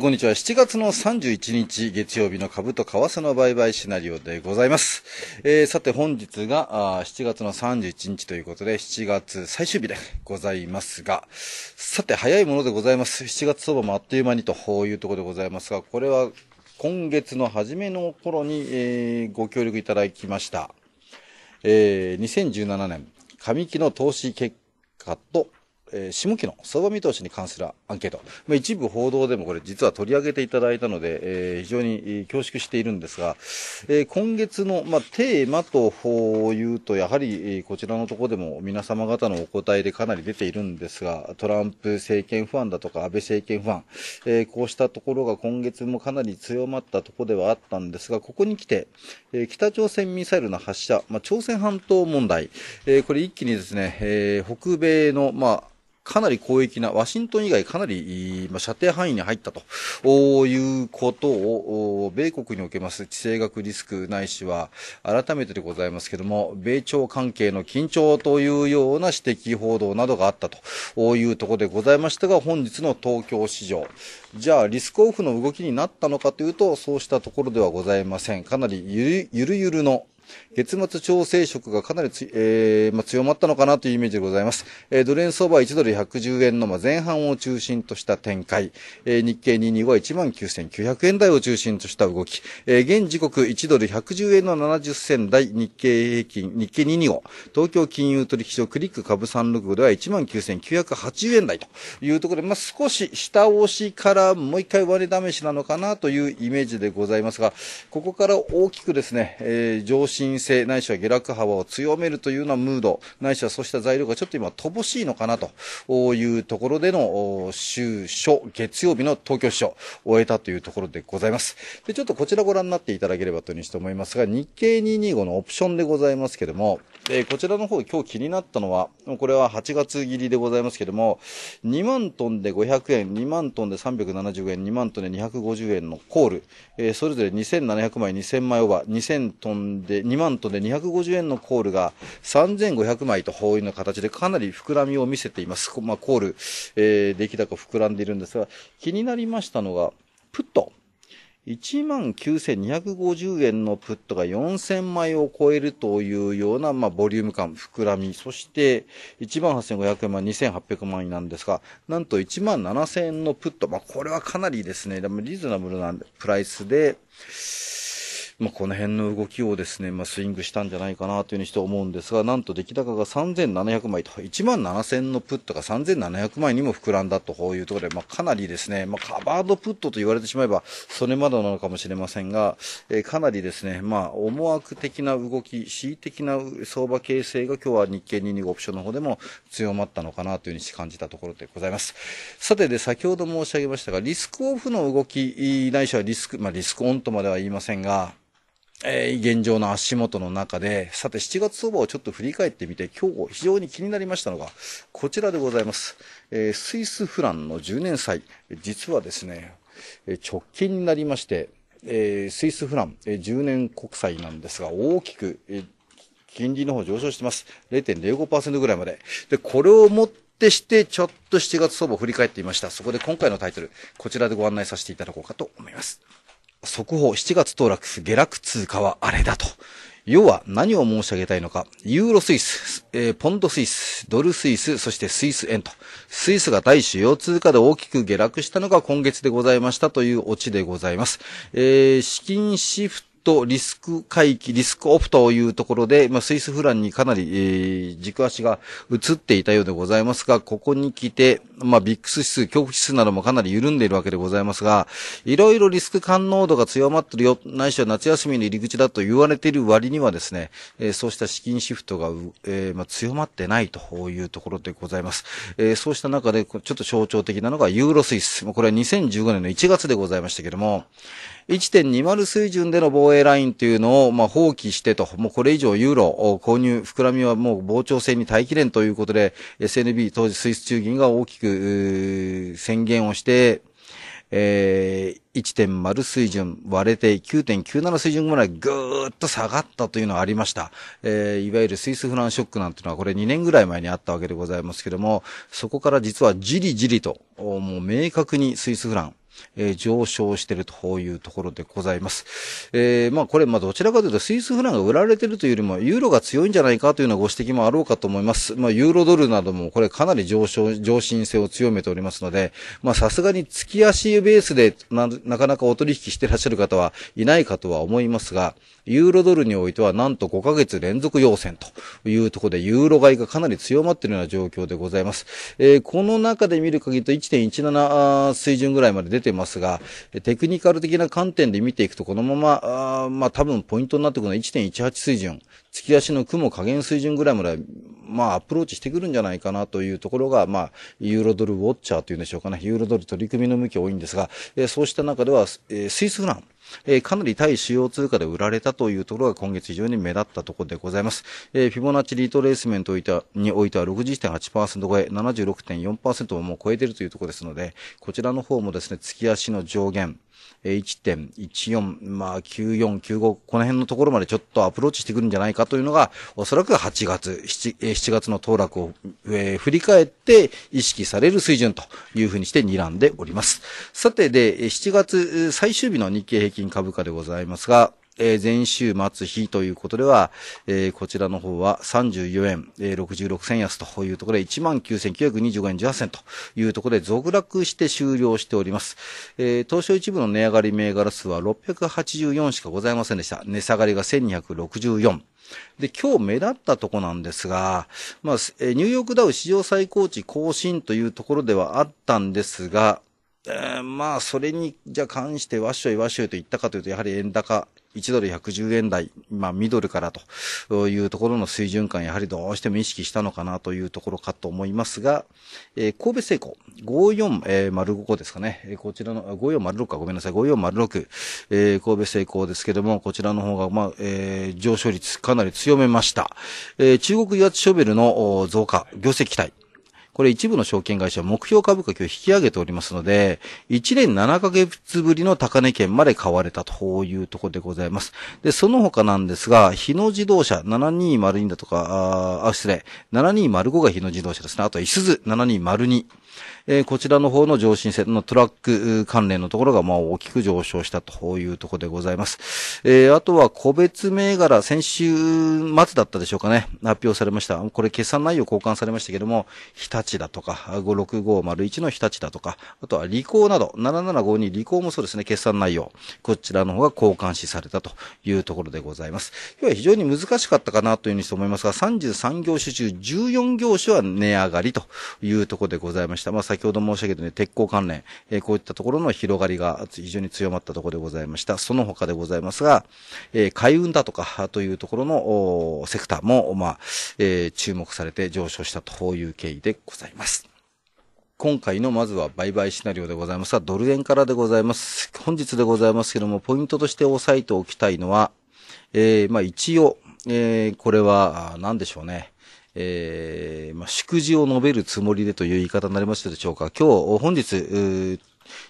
こんにちは。7月の31日月曜日の株と為替の売買シナリオでございます。えー、さて本日があ7月の31日ということで7月最終日でございますが、さて早いものでございます。7月相場もあっという間にというところでございますが、これは今月の初めの頃に、えー、ご協力いただきました。えー、2017年上期の投資結果とえー、下期の相場見通しに関するアンケート、まあ、一部報道でもこれ実は取り上げていただいたので、えー、非常に恐縮しているんですが、えー、今月の、まあ、テーマというと、やはりえこちらのところでも皆様方のお答えでかなり出ているんですが、トランプ政権不安だとか安倍政権不安、えこうしたところが今月もかなり強まったところではあったんですが、ここに来て、え北朝鮮ミサイルの発射、まあ、朝鮮半島問題、えこれ一気にですね、え北米の、まあ、かなり広域な、ワシントン以外かなり、ま、射程範囲に入ったと。いうことを、米国におけます地政学リスクないしは、改めてでございますけども、米朝関係の緊張というような指摘報道などがあったと。いうところでございましたが、本日の東京市場、じゃあリスクオフの動きになったのかというと、そうしたところではございません。かなりゆるゆるゆるの月末調整色がかなりつ、えー、まあ、強まったのかなというイメージでございます。えー、ドル円相場は1ドル110円の、まあ、前半を中心とした展開。えー、日経225は19,900円台を中心とした動き。えー、現時刻1ドル110円の70銭台、日経平均、日経225、東京金融取引所クリック株365では19,980円台というところで、まあ、少し下押しからもう一回割り試しなのかなというイメージでございますが、ここから大きくですね、えー、上昇申請ないしは下落幅を強めるというようなムード、ないしはそうした材料がちょっと今乏しいのかなと。いうところでの週初月曜日の東京市場終えたというところでございます。で、ちょっとこちらご覧になっていただければというふうにして思いますが、日経225のオプションでございますけども、えー、こちらの方今日気になったのは、これは8月切りでございますけども、2万トンで500円、2万トンで370円、2万トンで250円のコール、えー、それぞれ2700枚、2000枚オーバー、2000トンで2万トンで250円のコールが3500枚というような形でかなり膨らみを見せています。まあ、コール、えー、出来高膨らんでいるんですが、気になりましたのが、プット。19,250円のプットが4000枚を超えるというような、まあ、ボリューム感、膨らみ、そして18,500円、まあ、2,800万円なんですが、なんと17,000円のプット、まあ、これはかなりですね、でもリーズナブルなプライスで、まあ、この辺の動きをですね、まあ、スイングしたんじゃないかなというふうにして思うんですが、なんと出来高が3700枚と、1万7000のプットが3700枚にも膨らんだとこういうところで、まあ、かなりですね、まあ、カバードプットと言われてしまえば、それまでなのかもしれませんが、えー、かなりですね、まあ、思惑的な動き、恣意的な相場形成が今日は日経225オプションの方でも強まったのかなというふうに感じたところでございます。さてで、先ほど申し上げましたが、リスクオフの動き、ないしはリスク、まあ、リスクオンとまでは言いませんが、えー、現状の足元の中で、さて7月相場をちょっと振り返ってみて、今日非常に気になりましたのが、こちらでございます。えー、スイスフランの10年債。実はですね、直近になりまして、えー、スイスフラン、え、10年国債なんですが、大きく、え、金利の方上昇してます。0.05%ぐらいまで。で、これをもってして、ちょっと7月相場を振り返ってみました。そこで今回のタイトル、こちらでご案内させていただこうかと思います。速報7月当落下落通貨はあれだと。要は何を申し上げたいのか。ユーロスイス、えー、ポンドスイス、ドルスイス、そしてスイス円と。スイスが対主要通貨で大きく下落したのが今月でございましたというオチでございます。えー、資金シフトとリスク回帰、リスクオフというところで、まあ、スイスフランにかなり、えー、軸足が移っていたようでございますが、ここに来て、まあ、ビックス指数、恐怖指数などもかなり緩んでいるわけでございますが、いろいろリスク感濃度が強まってるよ、ないしは夏休みの入り口だと言われている割にはですね、えー、そうした資金シフトが、えー、まあ、強まってないというところでございます。えー、そうした中で、ちょっと象徴的なのがユーロスイス。これは2015年の1月でございましたけれども、1.20水準での防衛ラインというのを、まあ、放棄してと、もうこれ以上ユーロを購入、膨らみはもう膨張性に耐えきれんということで、SNB、当時スイス中銀が大きく宣言をして、えー、1.0水準割れて9.97水準ぐらいぐーっと下がったというのがありました。えー、いわゆるスイスフランショックなんていうのはこれ2年ぐらい前にあったわけでございますけども、そこから実はじりじりと、もう明確にスイスフラン、えー、上昇しているというところでございます。えー、まあこれ、まあどちらかというとスイスフランが売られているというよりも、ユーロが強いんじゃないかというようなご指摘もあろうかと思います。まあユーロドルなどもこれかなり上昇、上進性を強めておりますので、まあさすがに月足ベースでななかなかお取引してらっしゃる方はいないかとは思いますが、ユーロドルにおいてはなんと5ヶ月連続要線というところで、ユーロ買いがかなり強まっているような状況でございます。えー、この中で見る限りと1.17水準ぐらいまで出てますが、テクニカル的な観点で見ていくと、このまま、あまあ多分ポイントになってくるのは1.18水準、月足の雲加減水準ぐらいまで、まあアプローチしてくるんじゃないかなというところが、まあ、ユーロドルウォッチャーというんでしょうかね。ユーロドル取り組みの向き多いんですが、えー、そうした中では、えー、スイスフラン、えー、かなり対主要通貨で売られたというところが今月非常に目立ったところでございます。えー、フィボナッチリートレースメントにおいては61.8%超え、76.4%をもう超えているというところですので、こちらの方もですね、月足の上限、1.14、まあ、94、95、この辺のところまでちょっとアプローチしてくるんじゃないかというのが、おそらく8月、7, 7月の騰落を、えー、振り返って意識される水準というふうにして睨んでおります。さてで、7月最終日の日経平均株価でございますが、えー、前週末日ということでは、えー、こちらの方は34円、えー、66銭安というところで19,925円18銭というところで続落して終了しております。えー、東証一部の値上がり銘柄数は684しかございませんでした。値下がりが1264。で、今日目立ったとこなんですが、まあ、ニューヨークダウ史上最高値更新というところではあったんですが、えー、まあ、それに、じゃ関してわっしょいわっしょいと言ったかというと、やはり円高、1ドル110円台、まあ、ミドルからというところの水準感、やはりどうしても意識したのかなというところかと思いますが、えー、神戸製鋼、5405ですかね、えー、こちらの、5406か、ごめんなさい、5406、えー、神戸製鋼ですけども、こちらの方が、まあ、えー、上昇率かなり強めました。えー、中国油圧ショベルの増加、業績期待。これ一部の証券会社目標株価を引き上げておりますので、1年7ヶ月ぶりの高値圏まで買われたというところでございます。で、その他なんですが、日野自動車7202だとか、あ、あ失礼、7205が日野自動車ですね。あと、いすず7202。えー、こちらの方の上進線のトラック関連のところが、まあ、大きく上昇したというところでございます。えー、あとは個別銘柄、先週末だったでしょうかね、発表されました。これ、決算内容交換されましたけども、日立だとか、56501の日立だとか、あとはリコーなど、7752リコーもそうですね、決算内容。こちらの方が交換しされたというところでございます。今日は非常に難しかったかなというふうに思いますが、33業種中14業種は値上がりというところでございました。まあ、先ほど申し上げたように鉄鋼関連、えー、こういったところの広がりが非常に強まったところでございました。その他でございますが、えー、海運だとかというところのセクターも、まあ、えー、注目されて上昇したという経緯でございます。今回のまずは売買シナリオでございますが、ドル円からでございます。本日でございますけども、ポイントとして押さえておきたいのは、えー、まあ一応、えー、これは、何でしょうね。えー、まあ、祝辞を述べるつもりでという言い方になりましたでしょうか。今日、本日、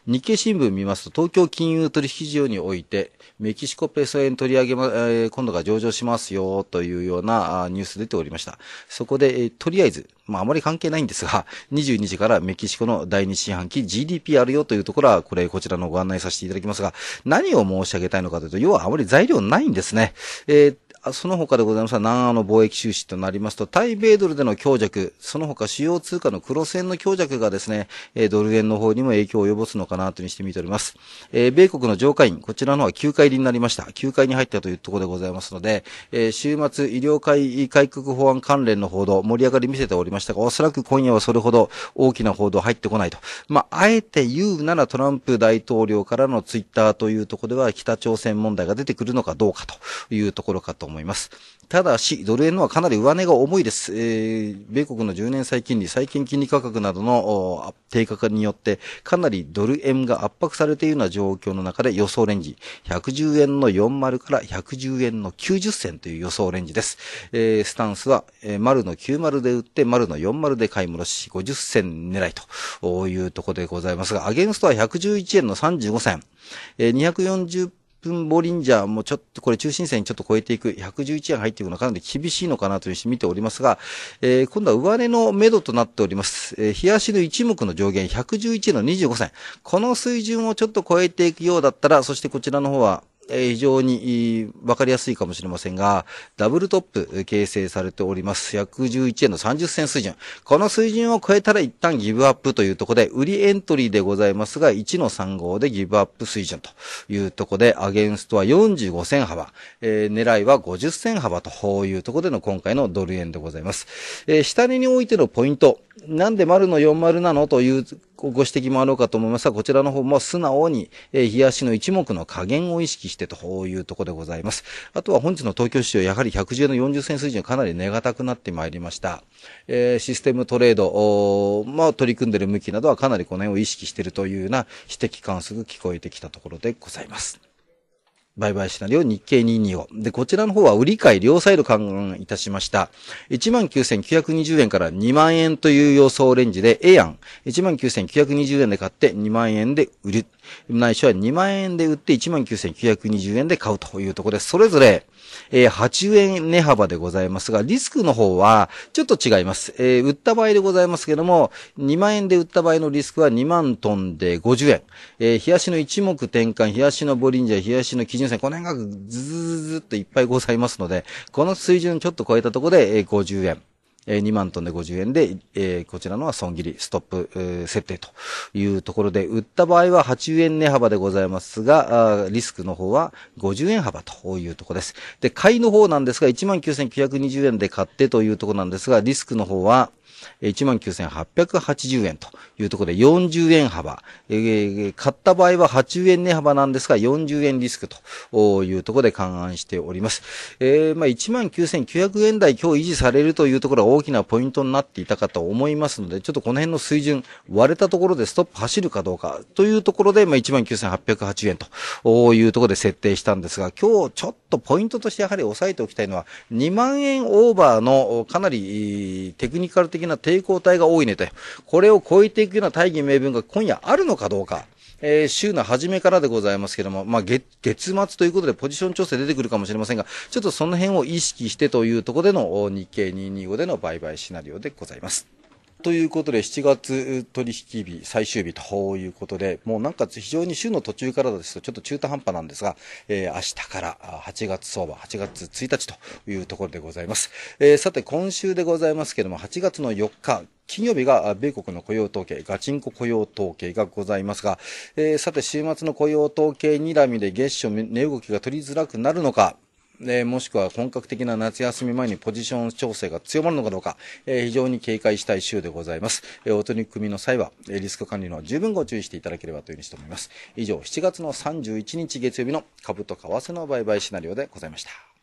日経新聞見ますと、東京金融取引所において、メキシコペソ円取り上げま、えー、今度が上場しますよ、というようなニュース出ておりました。そこで、えー、とりあえず、まあ、あまり関係ないんですが、22時からメキシコの第二四半期 GDP あるよというところは、これ、こちらのご案内させていただきますが、何を申し上げたいのかというと、要はあまり材料ないんですね。えーその他でございますが、南アの貿易収支となりますと、対米ドルでの強弱、その他主要通貨のクロス円の強弱がですね、えドル円の方にも影響を及ぼすのかなというにして見ております。えー、米国の上下院、こちらのは9回入りになりました。9回に入ったというところでございますので、えー、週末医療会改革法案関連の報道、盛り上がり見せておりましたが、おそらく今夜はそれほど大きな報道入ってこないと。まあ、あえて言うならトランプ大統領からのツイッターというところでは北朝鮮問題が出てくるのかどうかというところかと思います。ただし、ドル円のはかなり上値が重いです。えー、米国の10年債金利、債券金利価格などの低下化によって、かなりドル円が圧迫されているような状況の中で予想レンジ、110円の40から110円の90銭という予想レンジです。えー、スタンスは、えー、丸の90で売って、丸の40で買い戻し、50銭狙いというところでございますが、アゲンストは111円の35銭、えー、240分ボリンジャーもちょっとこれ中心線ちょっと超えていく、111円入っていくのはかなり厳しいのかなというふうに見ておりますが、えー、今度は上値の目処となっております。えー、冷足の一目の上限111円の25銭。この水準をちょっと超えていくようだったら、そしてこちらの方は、え非常にわかりやすいかもしれませんが、ダブルトップ形成されております。111円の30銭水準。この水準を超えたら一旦ギブアップというところで、売りエントリーでございますが、1の3号でギブアップ水準というところで、アゲンストは45銭幅、えー、狙いは50銭幅というところでの今回のドル円でございます。えー、下値においてのポイント、なんで丸の40なの？というご指摘もあろうかと思いますが、こちらの方も素直に、えー、冷やしの一目の加減を意識してというところでございます。あとは本日の東京市場、やはり110の40銭水準かなり値堅くなってまいりました。えー、システムトレード、まあ、取り組んでいる向きなどはかなりこの辺を意識しているというような指摘関数が聞こえてきたところでございます。売買シナリオ日経225。で、こちらの方は売り買い両サイド勘案いたしました。19,920円から2万円という予想レンジで A 案。19,920円で買って2万円で売る。ないしは2万円で売って19,920円で買うというところです、それぞれえー、8円値幅でございますが、リスクの方はちょっと違います。えー、売った場合でございますけども、2万円で売った場合のリスクは2万トンで50円。えー、冷やしの一目転換、冷やしのボリンジャー、冷やしの基準線、この辺がずずずっといっぱいございますので、この水準ちょっと超えたところで、えー、50円。え2万トンで50円で、えー、こちらのは損切り、ストップ、えー、設定というところで、売った場合は80円値幅でございますが、あリスクの方は50円幅というところです。で、買いの方なんですが、19,920円で買ってというところなんですが、リスクの方は、19,880円というところで40円幅、えー、買った場合は80円値幅なんですが40円リスクというところで勘案しております。えー、まあ、19,900円台今日維持されるというところが大きなポイントになっていたかと思いますので、ちょっとこの辺の水準割れたところでストップ走るかどうかというところで、まあ、19,880円というところで設定したんですが、今日ちょっとポイントとしてやはり押さえておきたいのは、2万円オーバーのかなりテクニカル的なな抵抗体が多いねと。これを超えていくような大義名分が今夜あるのかどうか。えー、週の初めからでございますけども、まあ、月、月末ということでポジション調整出てくるかもしれませんが、ちょっとその辺を意識してというところでの日経225での売買シナリオでございます。ということで、7月取引日、最終日ということで、もうなんか非常に週の途中からですと、ちょっと中途半端なんですが、えー、明日から8月相場、8月1日というところでございます。えー、さて、今週でございますけれども、8月の4日、金曜日が米国の雇用統計、ガチンコ雇用統計がございますが、えー、さて週末の雇用統計睨みで月初値動きが取りづらくなるのか、えー、もしくは本格的な夏休み前にポジション調整が強まるのかどうか、えー、非常に警戒したい週でございます。えー、お取り組みの際は、えリスク管理の十分ご注意していただければというふうにして思います。以上、7月の31日月曜日の株と為替の売買シナリオでございました。